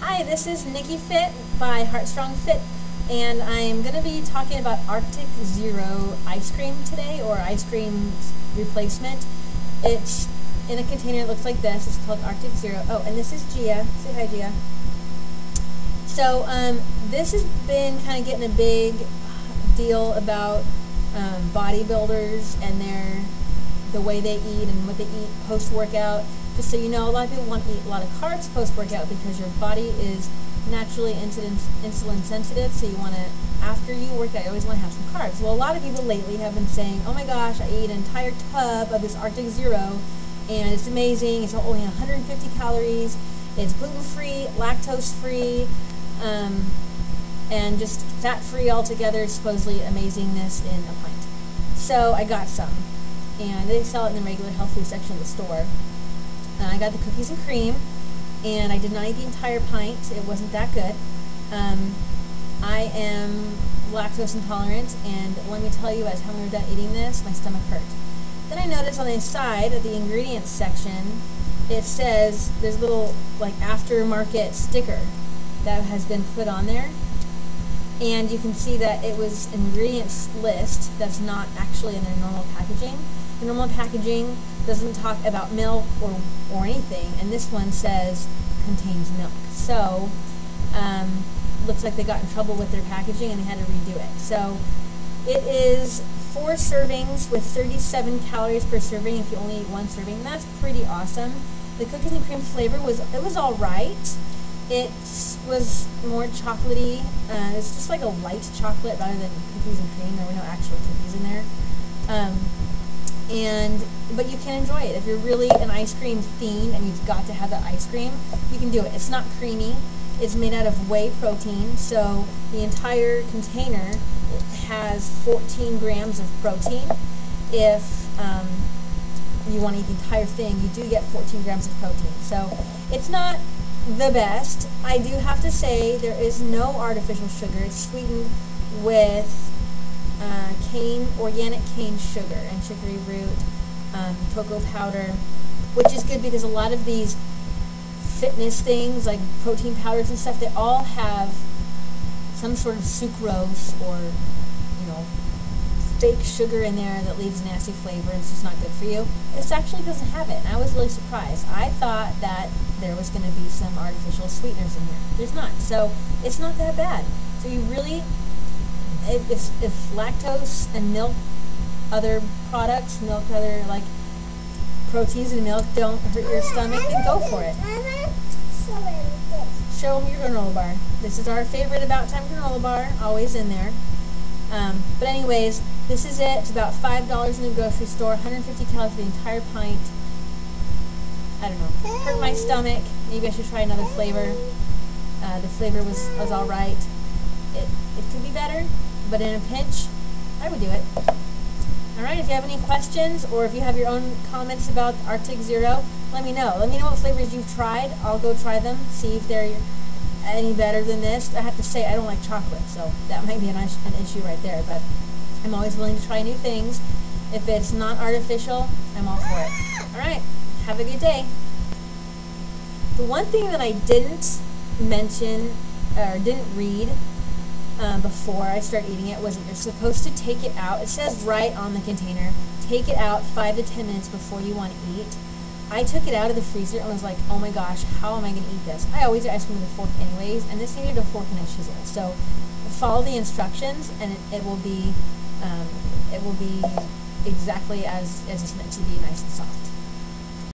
Hi, this is Nicci Fit by Heartstrong Fit, and I'm going to be talking about Arctic Zero ice cream today, or ice cream replacement. It's in a container that looks like this. It's called Arctic Zero. Oh, and this is Gia. Say hi, Gia. So, um, this has been kind of getting a big deal about um, bodybuilders and their the way they eat and what they eat post-workout. Just so you know, a lot of people want to eat a lot of carbs post-workout because your body is naturally insulin, sensitive, so you want to, after you work out, you always want to have some carbs. Well, a lot of people lately have been saying, oh my gosh, I ate an entire tub of this Arctic Zero, and it's amazing, it's only 150 calories, it's gluten-free, lactose-free, um, and just fat-free altogether, supposedly amazingness in a pint. So I got some and they sell it in the regular health food section of the store. And I got the cookies and cream, and I did not eat the entire pint. It wasn't that good. Um, I am lactose intolerant, and let me tell you, by the time we were done eating this, my stomach hurt. Then I noticed on the side of the ingredients section, it says there's a little like aftermarket sticker that has been put on there and you can see that it was ingredients list that's not actually in their normal packaging. The normal packaging doesn't talk about milk or, or anything, and this one says contains milk. So, um, looks like they got in trouble with their packaging and they had to redo it. So, it is four servings with 37 calories per serving if you only eat one serving. That's pretty awesome. The cookies and cream flavor was, it was alright. It was more chocolatey. Uh, it's just like a light chocolate rather than cookies and cream. There were no actual cookies in there. Um, and but you can enjoy it if you're really an ice cream fiend and you've got to have that ice cream. You can do it. It's not creamy. It's made out of whey protein, so the entire container has 14 grams of protein. If um, you want to eat the entire thing, you do get 14 grams of protein. So it's not the best. I do have to say there is no artificial sugar. It's sweetened with uh, cane, organic cane sugar and chicory root, um, cocoa powder, which is good because a lot of these fitness things like protein powders and stuff, they all have some sort of sucrose or, you know, fake sugar in there that leaves nasty flavor and it's just not good for you. This actually doesn't have it, and I was really surprised. I thought that there was going to be some artificial sweeteners in here. There's not, so it's not that bad. So you really, if, if, if lactose and milk, other products, milk, other like proteins in milk don't hurt your stomach, then go for it. Show them your granola bar. This is our favorite About Time granola bar, always in there. Um, but anyways, this is it. It's about $5 in the grocery store, 150 calories for the entire pint. I don't know. Hurt my stomach. Maybe I should try another flavor. Uh, the flavor was, was alright. It, it could be better, but in a pinch, I would do it. Alright, if you have any questions or if you have your own comments about Arctic Zero, let me know. Let me know what flavors you've tried. I'll go try them, see if they're any better than this. I have to say I don't like chocolate, so that might be an, an issue right there. But I'm always willing to try new things. If it's not artificial, I'm all for it. All right, have a good day. The one thing that I didn't mention or didn't read um, before I start eating it was that you're supposed to take it out. It says right on the container, take it out five to ten minutes before you want to eat. I took it out of the freezer and was like, oh my gosh, how am I going to eat this? I always eat ice cream with a fork anyways, and this needed a fork and a chisel. So follow the instructions, and it, it will be um, it will be exactly as, as it's meant to be, nice and soft.